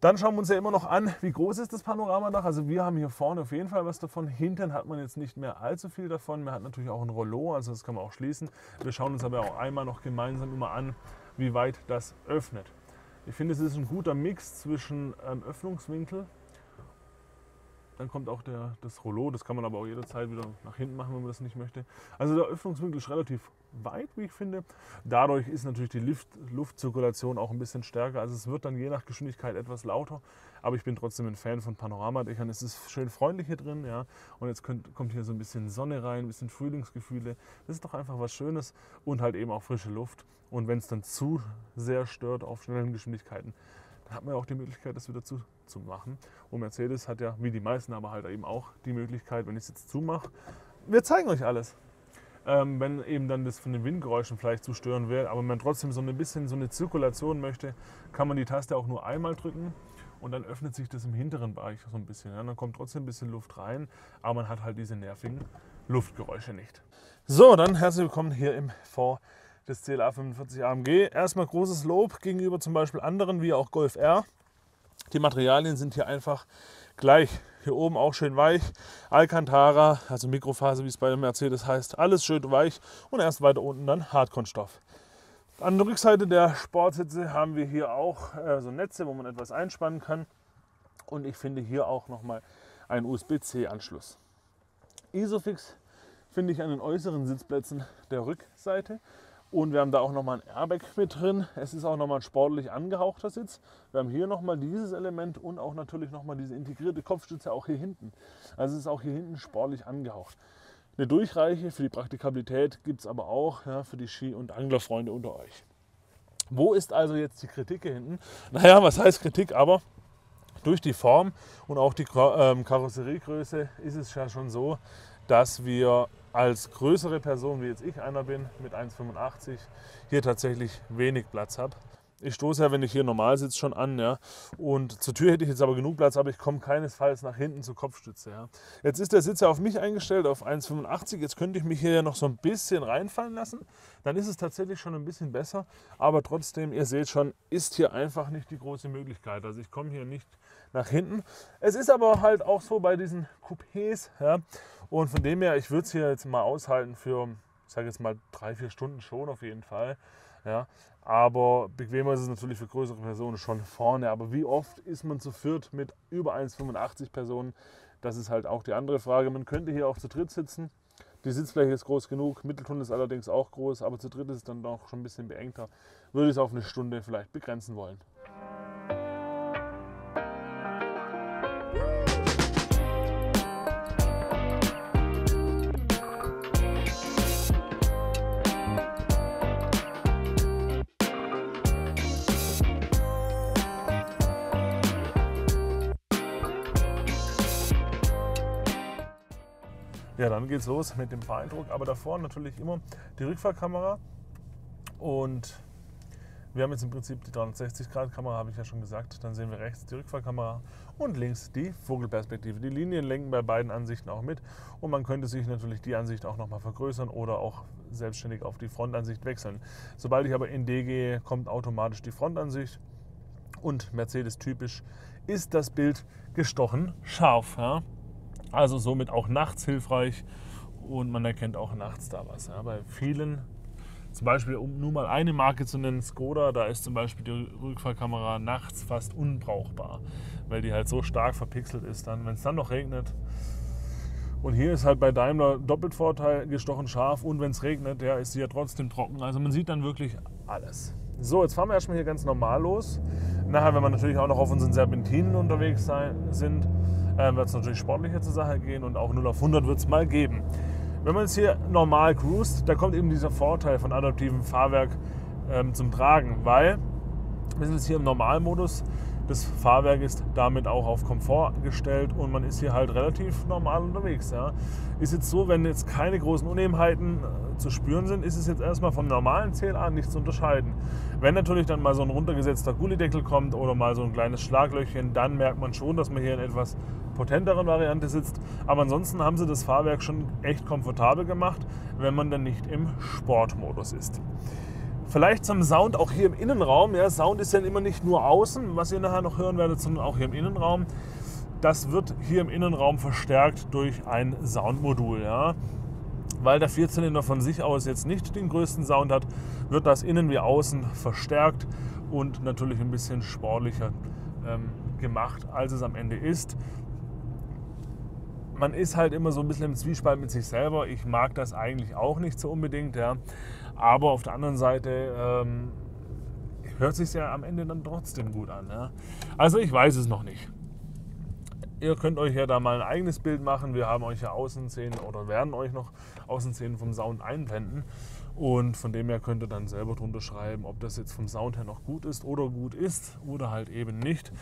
Dann schauen wir uns ja immer noch an, wie groß ist das Panoramadach. Also wir haben hier vorne auf jeden Fall was davon. Hinten hat man jetzt nicht mehr allzu viel davon. Man hat natürlich auch ein Rollo, also das kann man auch schließen. Wir schauen uns aber auch einmal noch gemeinsam immer an, wie weit das öffnet. Ich finde, es ist ein guter Mix zwischen ähm, Öffnungswinkel dann kommt auch der, das Rollo, das kann man aber auch jederzeit wieder nach hinten machen, wenn man das nicht möchte. Also der Öffnungswinkel ist relativ weit, wie ich finde. Dadurch ist natürlich die Luft, Luftzirkulation auch ein bisschen stärker. Also es wird dann je nach Geschwindigkeit etwas lauter. Aber ich bin trotzdem ein Fan von Panoramadächern. Es ist schön freundlich hier drin. Ja? Und jetzt könnt, kommt hier so ein bisschen Sonne rein, ein bisschen Frühlingsgefühle. Das ist doch einfach was Schönes und halt eben auch frische Luft. Und wenn es dann zu sehr stört auf schnellen Geschwindigkeiten, dann hat man ja auch die Möglichkeit, das wieder zu zu machen. Und Mercedes hat ja, wie die meisten, aber halt eben auch die Möglichkeit, wenn ich es jetzt zumache, wir zeigen euch alles. Ähm, wenn eben dann das von den Windgeräuschen vielleicht zu stören wäre, aber man trotzdem so ein bisschen so eine Zirkulation möchte, kann man die Taste auch nur einmal drücken und dann öffnet sich das im hinteren Bereich so ein bisschen. Ja. Dann kommt trotzdem ein bisschen Luft rein, aber man hat halt diese nervigen Luftgeräusche nicht. So, dann herzlich willkommen hier im Fond des CLA 45 AMG. Erstmal großes Lob gegenüber zum Beispiel anderen wie auch Golf R. Die Materialien sind hier einfach gleich. Hier oben auch schön weich. Alcantara, also Mikrofaser, wie es bei der Mercedes heißt. Alles schön weich und erst weiter unten dann Hartkunststoff. An der Rückseite der Sportsitze haben wir hier auch äh, so Netze, wo man etwas einspannen kann. Und ich finde hier auch nochmal einen USB-C-Anschluss. Isofix finde ich an den äußeren Sitzplätzen der Rückseite und wir haben da auch nochmal ein Airbag mit drin. Es ist auch nochmal ein sportlich angehauchter Sitz. Wir haben hier nochmal dieses Element und auch natürlich nochmal diese integrierte Kopfstütze auch hier hinten. Also es ist auch hier hinten sportlich angehaucht. Eine Durchreiche für die Praktikabilität gibt es aber auch ja, für die Ski- und Anglerfreunde unter euch. Wo ist also jetzt die Kritik hier hinten? Naja, was heißt Kritik? Aber durch die Form und auch die ähm, Karosseriegröße ist es ja schon so, dass wir als größere Person, wie jetzt ich einer bin, mit 1,85, hier tatsächlich wenig Platz habe. Ich stoße ja, wenn ich hier normal sitze, schon an. Ja. Und zur Tür hätte ich jetzt aber genug Platz, aber ich komme keinesfalls nach hinten zur Kopfstütze. Ja. Jetzt ist der Sitz ja auf mich eingestellt, auf 1,85. Jetzt könnte ich mich hier ja noch so ein bisschen reinfallen lassen. Dann ist es tatsächlich schon ein bisschen besser. Aber trotzdem, ihr seht schon, ist hier einfach nicht die große Möglichkeit. Also ich komme hier nicht nach hinten. Es ist aber halt auch so bei diesen Coupés. Ja. Und von dem her, ich würde es hier jetzt mal aushalten für, ich sage jetzt mal, drei, vier Stunden schon auf jeden Fall. Ja. Aber bequemer ist es natürlich für größere Personen schon vorne. Aber wie oft ist man zu viert mit über 1,85 Personen? Das ist halt auch die andere Frage. Man könnte hier auch zu dritt sitzen. Die Sitzfläche ist groß genug, Mitteltunnel ist allerdings auch groß, aber zu dritt ist es dann doch schon ein bisschen beengter. Würde ich es auf eine Stunde vielleicht begrenzen wollen. Ja, dann geht es los mit dem Fahreindruck. Aber davor natürlich immer die Rückfahrkamera. Und wir haben jetzt im Prinzip die 360-Grad-Kamera, habe ich ja schon gesagt. Dann sehen wir rechts die Rückfahrkamera und links die Vogelperspektive. Die Linien lenken bei beiden Ansichten auch mit. Und man könnte sich natürlich die Ansicht auch nochmal vergrößern oder auch selbstständig auf die Frontansicht wechseln. Sobald ich aber in D gehe, kommt automatisch die Frontansicht. Und Mercedes typisch ist das Bild gestochen scharf. Ja? Also somit auch nachts hilfreich und man erkennt auch nachts da was. Ja. Bei vielen, zum Beispiel um nur mal eine Marke zu nennen, Skoda, da ist zum Beispiel die Rückfahrkamera nachts fast unbrauchbar, weil die halt so stark verpixelt ist dann, wenn es dann noch regnet. Und hier ist halt bei Daimler doppelt Vorteil, gestochen scharf und wenn es regnet, ja, ist sie ja trotzdem trocken. Also man sieht dann wirklich alles. So, jetzt fahren wir erstmal hier ganz normal los. Nachher, wenn wir natürlich auch noch auf unseren Serpentinen unterwegs sein, sind, äh, wird es natürlich sportlicher zur Sache gehen und auch 0 auf 100 wird es mal geben. Wenn man jetzt hier normal cruist, da kommt eben dieser Vorteil von adaptivem Fahrwerk ähm, zum Tragen, weil wir sind jetzt hier im Normalmodus. Das Fahrwerk ist damit auch auf Komfort gestellt und man ist hier halt relativ normal unterwegs. Ja. Ist jetzt so, wenn jetzt keine großen Unebenheiten äh, zu spüren sind, ist es jetzt erstmal vom normalen CLA nicht zu unterscheiden. Wenn natürlich dann mal so ein runtergesetzter Gullideckel kommt oder mal so ein kleines Schlaglöchchen, dann merkt man schon, dass man hier in etwas potenteren Variante sitzt. Aber ansonsten haben sie das Fahrwerk schon echt komfortabel gemacht, wenn man dann nicht im Sportmodus ist. Vielleicht zum Sound auch hier im Innenraum. Ja, Sound ist ja immer nicht nur außen, was ihr nachher noch hören werdet, sondern auch hier im Innenraum. Das wird hier im Innenraum verstärkt durch ein Soundmodul. Ja. Weil der Vierzylinder von sich aus jetzt nicht den größten Sound hat, wird das innen wie außen verstärkt und natürlich ein bisschen sportlicher ähm, gemacht, als es am Ende ist. Man ist halt immer so ein bisschen im Zwiespalt mit sich selber. Ich mag das eigentlich auch nicht so unbedingt, ja. Aber auf der anderen Seite ähm, hört sich ja am Ende dann trotzdem gut an. Ja? Also ich weiß es noch nicht. Ihr könnt euch ja da mal ein eigenes Bild machen. Wir haben euch ja Außenszenen oder werden euch noch Außenszenen vom Sound einblenden. Und von dem her könnt ihr dann selber drunter schreiben, ob das jetzt vom Sound her noch gut ist oder gut ist oder halt eben nicht.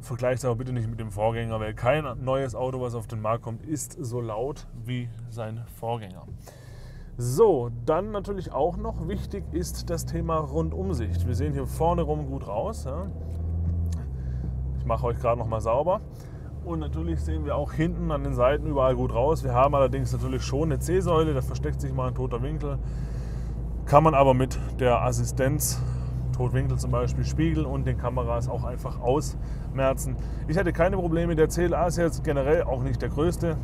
Vergleicht aber bitte nicht mit dem Vorgänger, weil kein neues Auto, was auf den Markt kommt, ist so laut wie sein Vorgänger. So, dann natürlich auch noch wichtig ist das Thema Rundumsicht. Wir sehen hier vorne rum gut raus. Ja. Ich mache euch gerade noch mal sauber. Und natürlich sehen wir auch hinten an den Seiten überall gut raus. Wir haben allerdings natürlich schon eine C-Säule, da versteckt sich mal ein toter Winkel. Kann man aber mit der Assistenz, Totwinkel zum Beispiel, spiegeln und den Kameras auch einfach ausmerzen. Ich hatte keine Probleme. Der CLA ist jetzt generell auch nicht der größte.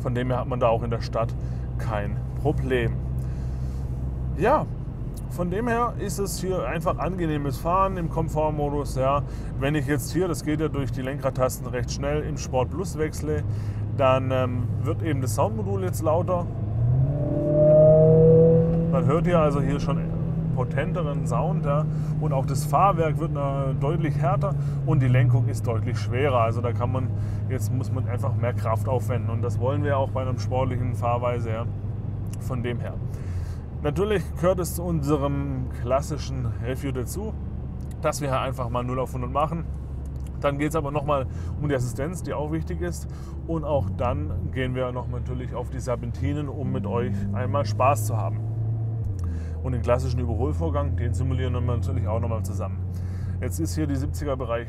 Von dem her hat man da auch in der Stadt kein Problem. Ja, von dem her ist es hier einfach angenehmes Fahren im Komfortmodus. Ja. Wenn ich jetzt hier, das geht ja durch die Lenkradtasten recht schnell, im Sport Plus wechsle, dann ähm, wird eben das Soundmodul jetzt lauter. Man hört ihr also hier schon potenteren Sound ja. und auch das Fahrwerk wird deutlich härter und die Lenkung ist deutlich schwerer. Also da kann man, jetzt muss man einfach mehr Kraft aufwenden und das wollen wir auch bei einer sportlichen Fahrweise. Ja. Von dem her. Natürlich gehört es zu unserem klassischen Review dazu, dass wir einfach mal 0 auf 100 machen. Dann geht es aber nochmal um die Assistenz, die auch wichtig ist. Und auch dann gehen wir noch natürlich auf die Serpentinen, um mit euch einmal Spaß zu haben. Und den klassischen Überholvorgang, den simulieren wir natürlich auch nochmal zusammen. Jetzt ist hier die 70er-Bereich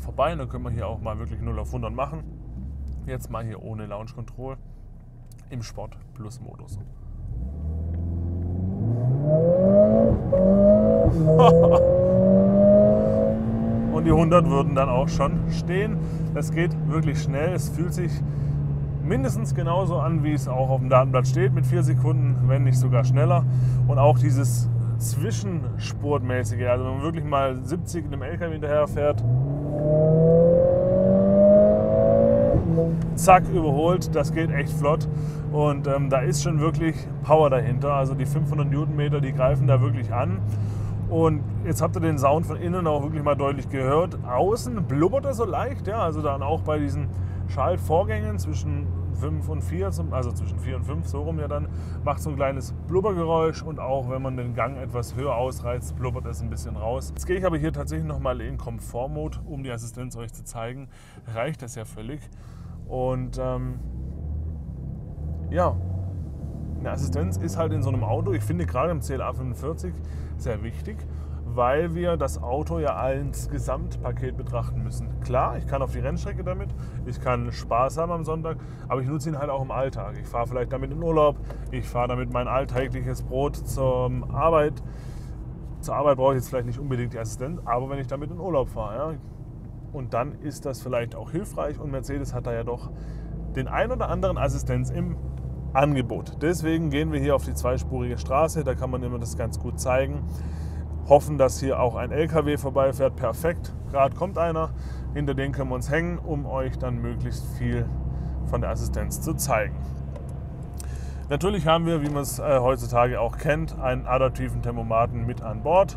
vorbei. Dann können wir hier auch mal wirklich 0 auf 100 machen. Jetzt mal hier ohne Launch Control im Sport Plus Modus. Und die 100 würden dann auch schon stehen. Das geht wirklich schnell. Es fühlt sich mindestens genauso an, wie es auch auf dem Datenblatt steht, mit 4 Sekunden, wenn nicht sogar schneller. Und auch dieses Zwischensportmäßige, also wenn man wirklich mal 70 in einem LKW hinterher fährt, zack, überholt, das geht echt flott. Und ähm, da ist schon wirklich Power dahinter. Also die 500 Newtonmeter, die greifen da wirklich an. Und jetzt habt ihr den Sound von innen auch wirklich mal deutlich gehört. Außen blubbert er so leicht, ja, also dann auch bei diesen Schaltvorgängen zwischen 5 und 4, also zwischen 4 und 5, so rum ja dann, macht so ein kleines Blubbergeräusch und auch wenn man den Gang etwas höher ausreizt, blubbert es ein bisschen raus. Jetzt gehe ich aber hier tatsächlich nochmal in Komfortmode, um die Assistenz euch zu zeigen. Reicht das ja völlig. Und ähm, ja, eine Assistenz ist halt in so einem Auto, ich finde gerade im CLA 45 sehr wichtig, weil wir das Auto ja als Gesamtpaket betrachten müssen. Klar, ich kann auf die Rennstrecke damit, ich kann Spaß haben am Sonntag, aber ich nutze ihn halt auch im Alltag. Ich fahre vielleicht damit in Urlaub, ich fahre damit mein alltägliches Brot zur Arbeit. Zur Arbeit brauche ich jetzt vielleicht nicht unbedingt die Assistenz, aber wenn ich damit in Urlaub fahre, ja, und dann ist das vielleicht auch hilfreich und Mercedes hat da ja doch den ein oder anderen Assistenz im Angebot. Deswegen gehen wir hier auf die zweispurige Straße, da kann man immer das ganz gut zeigen. Hoffen, dass hier auch ein LKW vorbeifährt. Perfekt, gerade kommt einer. Hinter den können wir uns hängen, um euch dann möglichst viel von der Assistenz zu zeigen. Natürlich haben wir, wie man es äh, heutzutage auch kennt, einen adaptiven Thermomaten mit an Bord.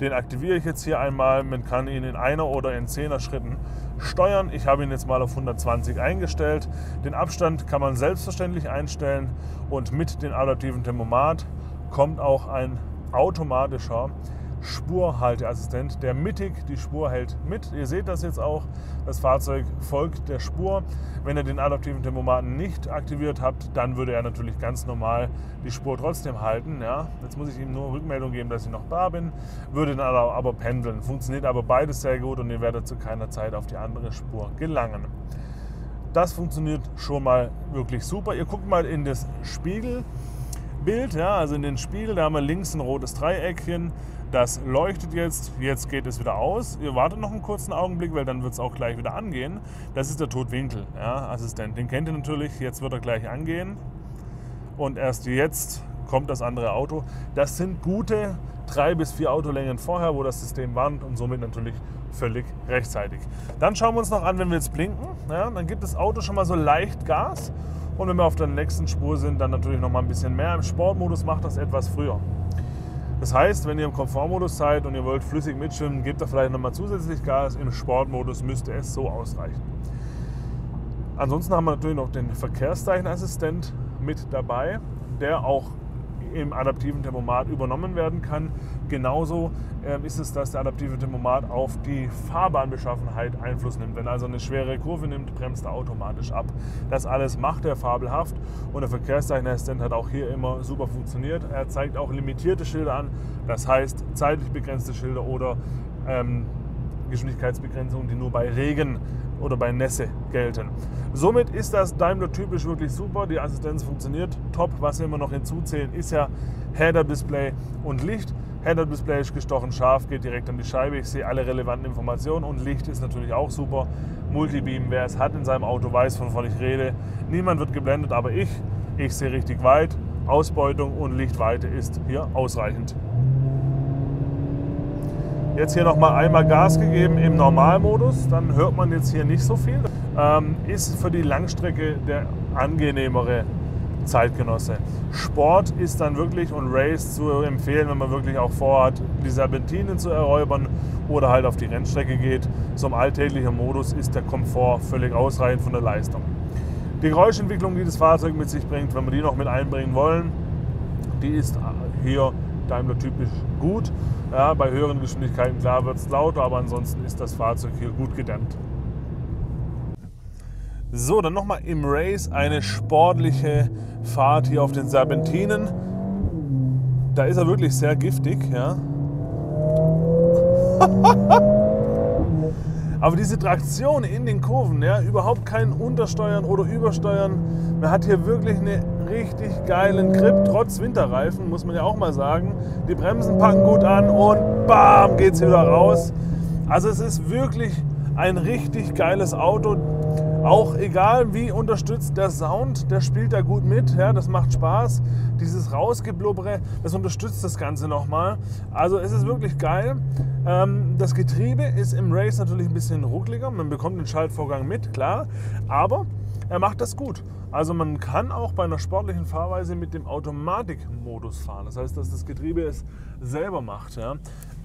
Den aktiviere ich jetzt hier einmal. Man kann ihn in einer oder in zehner Schritten steuern. Ich habe ihn jetzt mal auf 120 eingestellt. Den Abstand kann man selbstverständlich einstellen und mit dem adaptiven Thermomat kommt auch ein automatischer Spurhalteassistent, der mittig die Spur hält mit. Ihr seht das jetzt auch, das Fahrzeug folgt der Spur. Wenn ihr den adaptiven Tempomaten nicht aktiviert habt, dann würde er natürlich ganz normal die Spur trotzdem halten. Ja. Jetzt muss ich ihm nur Rückmeldung geben, dass ich noch da bin, würde dann aber, pendeln. Funktioniert aber beides sehr gut und ihr werdet zu keiner Zeit auf die andere Spur gelangen. Das funktioniert schon mal wirklich super. Ihr guckt mal in das Spiegelbild, ja, also in den Spiegel, da haben wir links ein rotes Dreieckchen. Das leuchtet jetzt, jetzt geht es wieder aus. Ihr wartet noch einen kurzen Augenblick, weil dann wird es auch gleich wieder angehen. Das ist der Totwinkel, ja, Assistent. Den kennt ihr natürlich, jetzt wird er gleich angehen. Und erst jetzt kommt das andere Auto. Das sind gute drei bis vier Autolängen vorher, wo das System warnt und somit natürlich völlig rechtzeitig. Dann schauen wir uns noch an, wenn wir jetzt blinken, ja, dann gibt das Auto schon mal so leicht Gas und wenn wir auf der nächsten Spur sind, dann natürlich noch mal ein bisschen mehr. Im Sportmodus macht das etwas früher. Das heißt, wenn ihr im Komfortmodus seid und ihr wollt flüssig mitschwimmen, gebt ihr vielleicht noch mal zusätzlich Gas. Im Sportmodus müsste es so ausreichen. Ansonsten haben wir natürlich noch den Verkehrszeichenassistent mit dabei, der auch im adaptiven Tempomat übernommen werden kann. Genauso äh, ist es, dass der adaptive Tempomat auf die Fahrbahnbeschaffenheit Einfluss nimmt. Wenn also eine schwere Kurve nimmt, bremst er automatisch ab. Das alles macht er fabelhaft und der Verkehrszeichenassistent hat auch hier immer super funktioniert. Er zeigt auch limitierte Schilder an, das heißt zeitlich begrenzte Schilder oder ähm, Geschwindigkeitsbegrenzungen, die nur bei Regen oder bei Nässe gelten. Somit ist das Daimler typisch wirklich super. Die Assistenz funktioniert top. Was wir immer noch hinzuzählen, ist ja Header-Display und Licht. Header-Display ist gestochen scharf, geht direkt an die Scheibe. Ich sehe alle relevanten Informationen und Licht ist natürlich auch super. Multibeam, wer es hat in seinem Auto, weiß, wovon ich rede. Niemand wird geblendet, aber ich. Ich sehe richtig weit. Ausbeutung und Lichtweite ist hier ausreichend. Jetzt hier nochmal einmal Gas gegeben im Normalmodus, dann hört man jetzt hier nicht so viel. Ähm, ist für die Langstrecke der angenehmere Zeitgenosse. Sport ist dann wirklich und Race zu empfehlen, wenn man wirklich auch vorhat, die Serpentinen zu erräubern oder halt auf die Rennstrecke geht. Im alltäglichen Modus ist der Komfort völlig ausreichend von der Leistung. Die Geräuschentwicklung, die das Fahrzeug mit sich bringt, wenn wir die noch mit einbringen wollen, die ist hier Daimler typisch gut. Ja, bei höheren Geschwindigkeiten klar wird es lauter, aber ansonsten ist das Fahrzeug hier gut gedämmt. So, dann nochmal im Race eine sportliche Fahrt hier auf den Serpentinen. Da ist er wirklich sehr giftig, ja. Aber diese Traktion in den Kurven, ja, überhaupt kein Untersteuern oder Übersteuern. Man hat hier wirklich einen richtig geilen Grip, trotz Winterreifen, muss man ja auch mal sagen. Die Bremsen packen gut an und bam, geht es wieder raus. Also es ist wirklich ein richtig geiles Auto. Auch egal wie unterstützt der Sound, der spielt da gut mit, ja, das macht Spaß. Dieses Rausgeblubbere, das unterstützt das Ganze nochmal. Also es ist wirklich geil. Ähm, das Getriebe ist im Race natürlich ein bisschen ruckliger, man bekommt den Schaltvorgang mit, klar, aber er macht das gut. Also man kann auch bei einer sportlichen Fahrweise mit dem Automatikmodus fahren. Das heißt, dass das Getriebe es selber macht. Ja.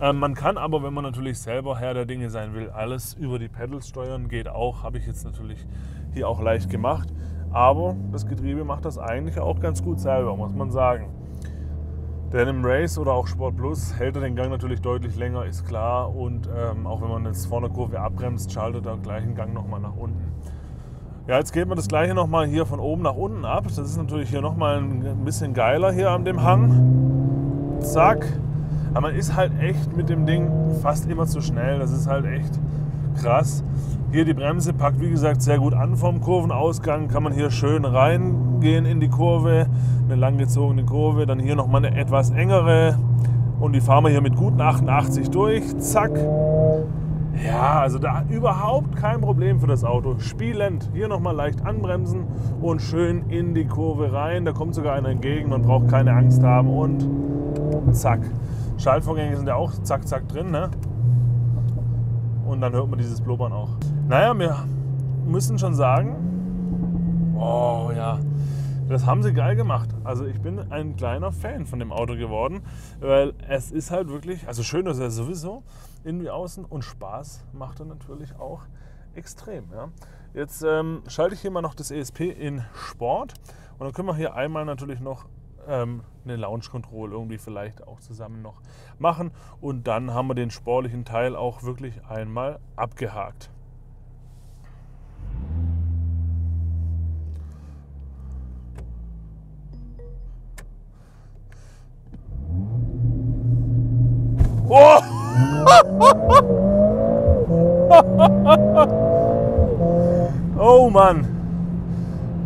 Ähm, man kann aber, wenn man natürlich selber Herr der Dinge sein will, alles über die Pedals steuern. Geht auch, habe ich jetzt natürlich hier auch leicht gemacht. Aber das Getriebe macht das eigentlich auch ganz gut selber, muss man sagen. Denn im Race oder auch Sport Plus hält er den Gang natürlich deutlich länger, ist klar. Und ähm, auch wenn man jetzt vor der Kurve abbremst, schaltet er gleich den Gang nochmal nach unten. Ja, jetzt geht man das gleiche nochmal hier von oben nach unten ab. Das ist natürlich hier nochmal ein bisschen geiler hier an dem Hang. Zack. Aber man ist halt echt mit dem Ding fast immer zu schnell. Das ist halt echt krass. Hier die Bremse packt wie gesagt sehr gut an vom Kurvenausgang. Kann man hier schön reingehen in die Kurve. Eine langgezogene Kurve. Dann hier nochmal eine etwas engere. Und die fahren wir hier mit guten 88 durch. Zack. Ja, also da überhaupt kein Problem für das Auto. Spielend. Hier nochmal leicht anbremsen und schön in die Kurve rein. Da kommt sogar einer entgegen. Man braucht keine Angst haben und zack. Schaltvorgänge sind ja auch zack, zack drin. Ne? Und dann hört man dieses Blubbern auch. Naja, wir müssen schon sagen, oh ja, das haben sie geil gemacht. Also ich bin ein kleiner Fan von dem Auto geworden, weil es ist halt wirklich, also schön ist er sowieso, innen wie außen und Spaß macht er natürlich auch extrem. Ja. Jetzt ähm, schalte ich hier mal noch das ESP in Sport und dann können wir hier einmal natürlich noch ähm, eine Launch Control irgendwie vielleicht auch zusammen noch machen. Und dann haben wir den sportlichen Teil auch wirklich einmal abgehakt. Oh! oh Mann!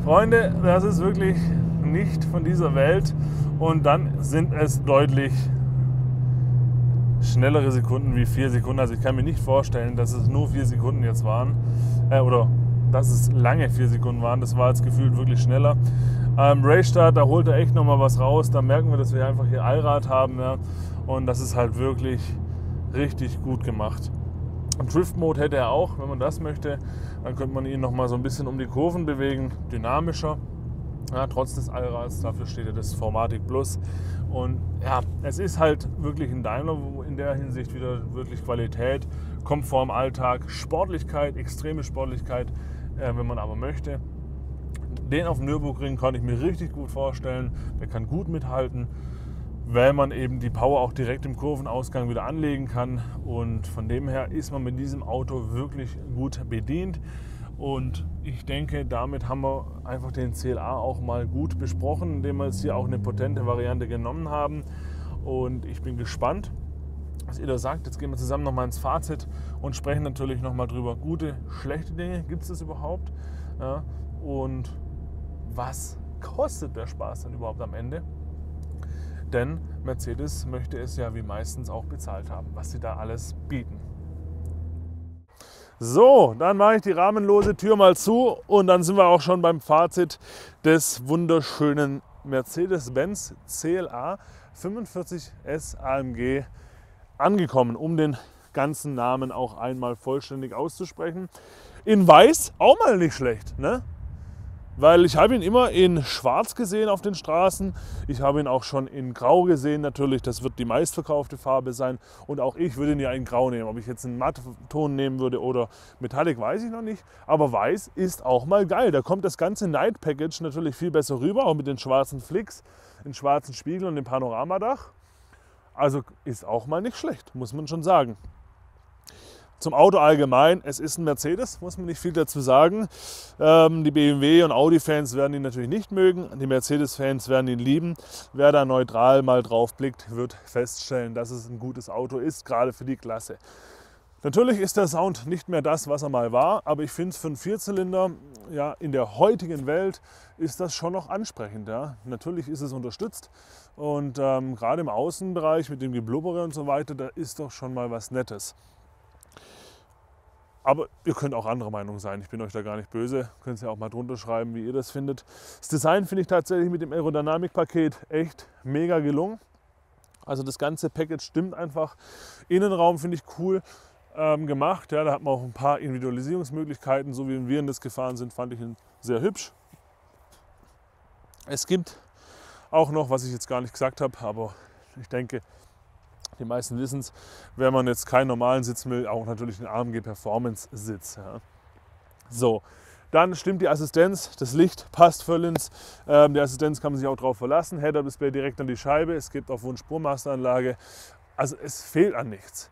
Freunde, das ist wirklich nicht von dieser Welt. Und dann sind es deutlich schnellere Sekunden wie vier Sekunden. Also ich kann mir nicht vorstellen, dass es nur vier Sekunden jetzt waren. Äh, oder dass es lange vier Sekunden waren. Das war jetzt gefühlt wirklich schneller. Ähm, Race-Start, da holt er echt nochmal was raus. Da merken wir, dass wir einfach hier Allrad haben. Ja. Und das ist halt wirklich richtig gut gemacht. Drift Mode hätte er auch, wenn man das möchte. Dann könnte man ihn nochmal so ein bisschen um die Kurven bewegen, dynamischer. Ja, trotz des Allrads, dafür steht ja das Formatic Plus. Und ja, es ist halt wirklich ein Daimler, wo in der Hinsicht wieder wirklich Qualität, Komfort im Alltag, Sportlichkeit, extreme Sportlichkeit, äh, wenn man aber möchte. Den auf dem Nürburgring kann ich mir richtig gut vorstellen. Der kann gut mithalten weil man eben die Power auch direkt im Kurvenausgang wieder anlegen kann. Und von dem her ist man mit diesem Auto wirklich gut bedient. Und ich denke, damit haben wir einfach den CLA auch mal gut besprochen, indem wir jetzt hier auch eine potente Variante genommen haben. Und ich bin gespannt, was ihr da sagt. Jetzt gehen wir zusammen nochmal ins Fazit und sprechen natürlich nochmal drüber. Gute, schlechte Dinge, gibt es das überhaupt? Ja, und was kostet der Spaß dann überhaupt am Ende? Denn Mercedes möchte es ja wie meistens auch bezahlt haben, was sie da alles bieten. So, dann mache ich die rahmenlose Tür mal zu und dann sind wir auch schon beim Fazit des wunderschönen Mercedes-Benz CLA 45S AMG angekommen, um den ganzen Namen auch einmal vollständig auszusprechen. In Weiß auch mal nicht schlecht, ne? Weil ich habe ihn immer in Schwarz gesehen auf den Straßen. Ich habe ihn auch schon in Grau gesehen natürlich. Das wird die meistverkaufte Farbe sein. Und auch ich würde ihn ja in Grau nehmen. Ob ich jetzt einen Mattton nehmen würde oder Metallic, weiß ich noch nicht. Aber Weiß ist auch mal geil. Da kommt das ganze Night Package natürlich viel besser rüber, auch mit den schwarzen Flicks, den schwarzen Spiegeln und dem Panoramadach. Also ist auch mal nicht schlecht, muss man schon sagen. Zum Auto allgemein, es ist ein Mercedes, muss man nicht viel dazu sagen. Ähm, die BMW- und Audi-Fans werden ihn natürlich nicht mögen, die Mercedes-Fans werden ihn lieben. Wer da neutral mal drauf blickt, wird feststellen, dass es ein gutes Auto ist, gerade für die Klasse. Natürlich ist der Sound nicht mehr das, was er mal war, aber ich finde es für einen Vierzylinder ja, in der heutigen Welt ist das schon noch ansprechend. Ja. Natürlich ist es unterstützt und ähm, gerade im Außenbereich mit dem Geblubbere und so weiter, da ist doch schon mal was Nettes. Aber ihr könnt auch andere Meinung sein. Ich bin euch da gar nicht böse. Könnt ja auch mal drunter schreiben, wie ihr das findet. Das Design finde ich tatsächlich mit dem Aerodynamik-Paket echt mega gelungen. Also das ganze Package stimmt einfach. Innenraum finde ich cool ähm, gemacht. Ja, da hat man auch ein paar Individualisierungsmöglichkeiten. So wie wir in das gefahren sind, fand ich ihn sehr hübsch. Es gibt auch noch, was ich jetzt gar nicht gesagt habe, aber ich denke, die meisten wissen es, wenn man jetzt keinen normalen Sitz will, auch natürlich den AMG Performance Sitz. Ja. So, dann stimmt die Assistenz, das Licht passt vollends. Ähm, die Assistenz kann man sich auch darauf verlassen. Header-Display direkt an die Scheibe. Es gibt auf Wunsch Spurmasteranlage. Also es fehlt an nichts.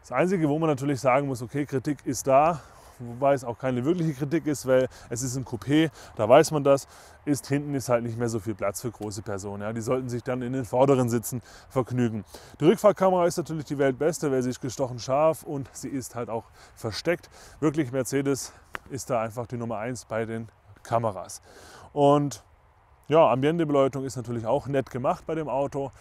Das Einzige, wo man natürlich sagen muss, okay, Kritik ist da wobei es auch keine wirkliche Kritik ist, weil es ist ein Coupé, da weiß man das, ist hinten ist halt nicht mehr so viel Platz für große Personen. Ja. Die sollten sich dann in den vorderen Sitzen vergnügen. Die Rückfahrkamera ist natürlich die weltbeste, weil sie ist gestochen scharf und sie ist halt auch versteckt. Wirklich, Mercedes ist da einfach die Nummer 1 bei den Kameras. Und ja, Ambientebeleuchtung ist natürlich auch nett gemacht bei dem Auto.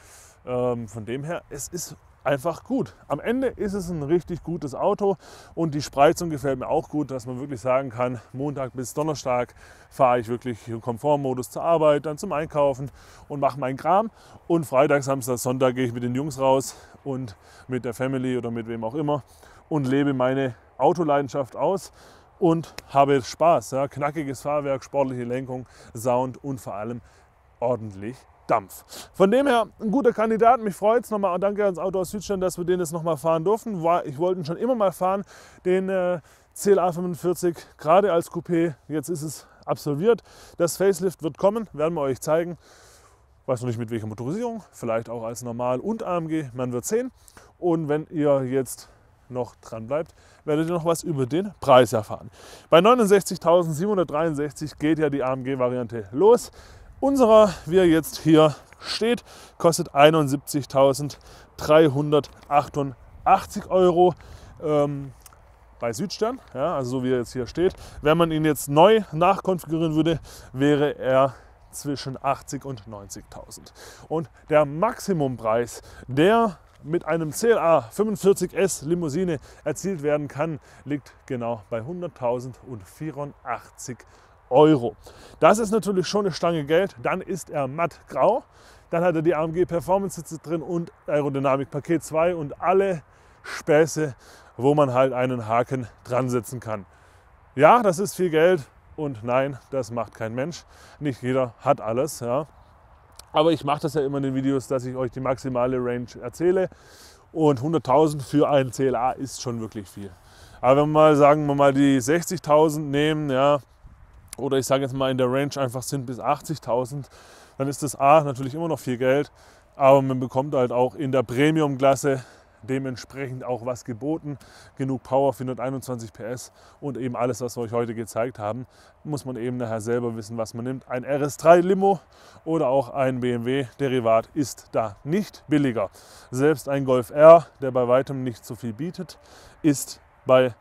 Ähm, von dem her, es ist einfach gut. Am Ende ist es ein richtig gutes Auto und die Spreizung gefällt mir auch gut, dass man wirklich sagen kann, Montag bis Donnerstag fahre ich wirklich im Komfortmodus zur Arbeit, dann zum Einkaufen und mache meinen Kram und Freitag, Samstag, Sonntag gehe ich mit den Jungs raus und mit der Family oder mit wem auch immer und lebe meine Autoleidenschaft aus und habe Spaß. Ja. Knackiges Fahrwerk, sportliche Lenkung, Sound und vor allem ordentlich Dampf. Von dem her ein guter Kandidat. Mich freut es nochmal. Danke ans Auto aus Südstein, dass wir den jetzt nochmal fahren durften. Ich wollte ihn schon immer mal fahren, den äh, CLA 45, gerade als Coupé. Jetzt ist es absolviert. Das Facelift wird kommen, werden wir euch zeigen. weiß noch nicht mit welcher Motorisierung, vielleicht auch als normal und AMG, man wird sehen. Und wenn ihr jetzt noch dran bleibt, werdet ihr noch was über den Preis erfahren. Bei 69.763 geht ja die AMG-Variante los. Unserer, wie er jetzt hier steht, kostet 71.388 Euro. Ähm, bei Südstern, ja, also so wie er jetzt hier steht. Wenn man ihn jetzt neu nachkonfigurieren würde, wäre er zwischen 80 und 90.000. Und der Maximumpreis, der mit einem CLA 45S Limousine erzielt werden kann, liegt genau bei 100.084 Euro. Das ist natürlich schon eine Stange Geld. Dann ist er matt grau. Dann hat er die AMG Performance Sitze drin und Aerodynamik Paket 2 und alle Späße, wo man halt einen Haken dran setzen kann. Ja, das ist viel Geld und nein, das macht kein Mensch. Nicht jeder hat alles. Ja. Aber ich mache das ja immer in den Videos, dass ich euch die maximale Range erzähle. Und 100.000 für einen CLA ist schon wirklich viel. Aber wenn wir mal sagen wir mal die 60.000 nehmen, ja, oder ich sage jetzt mal in der Range einfach sind bis 80.000, dann ist das A natürlich immer noch viel Geld. Aber man bekommt halt auch in der Premium-Klasse dementsprechend auch was geboten. Genug Power 421 PS und eben alles, was wir euch heute gezeigt haben, muss man eben nachher selber wissen, was man nimmt. Ein RS3 Limo oder auch ein BMW Derivat ist da nicht billiger. Selbst ein Golf R, der bei weitem nicht so viel bietet, ist bei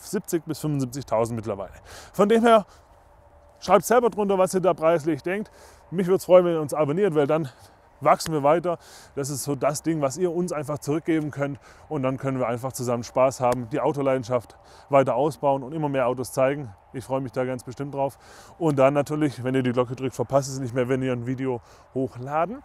70 bis 75.000 mittlerweile. Von dem her schreibt selber drunter, was ihr da preislich denkt. Mich würde es freuen, wenn ihr uns abonniert, weil dann wachsen wir weiter. Das ist so das Ding, was ihr uns einfach zurückgeben könnt. Und dann können wir einfach zusammen Spaß haben, die Autoleidenschaft weiter ausbauen und immer mehr Autos zeigen. Ich freue mich da ganz bestimmt drauf. Und dann natürlich, wenn ihr die Glocke drückt, verpasst es nicht mehr, wenn ihr ein Video hochladen.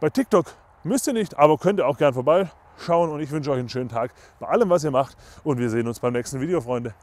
Bei TikTok müsst ihr nicht, aber könnt ihr auch gern vorbeischauen. Und ich wünsche euch einen schönen Tag bei allem, was ihr macht. Und wir sehen uns beim nächsten Video, Freunde.